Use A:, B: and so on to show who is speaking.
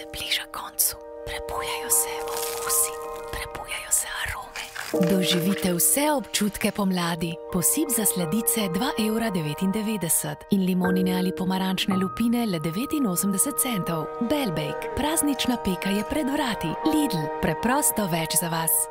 A: se bliža koncu. Prebujajo se okusi, prebujajo se arome. Doživite vse občutke pomladi. Posip za sladice 2,99 evra in limonine ali pomarančne lupine le 89 centov. Belbake, praznična peka je pred vrati. Lidl, preprosto več za vas.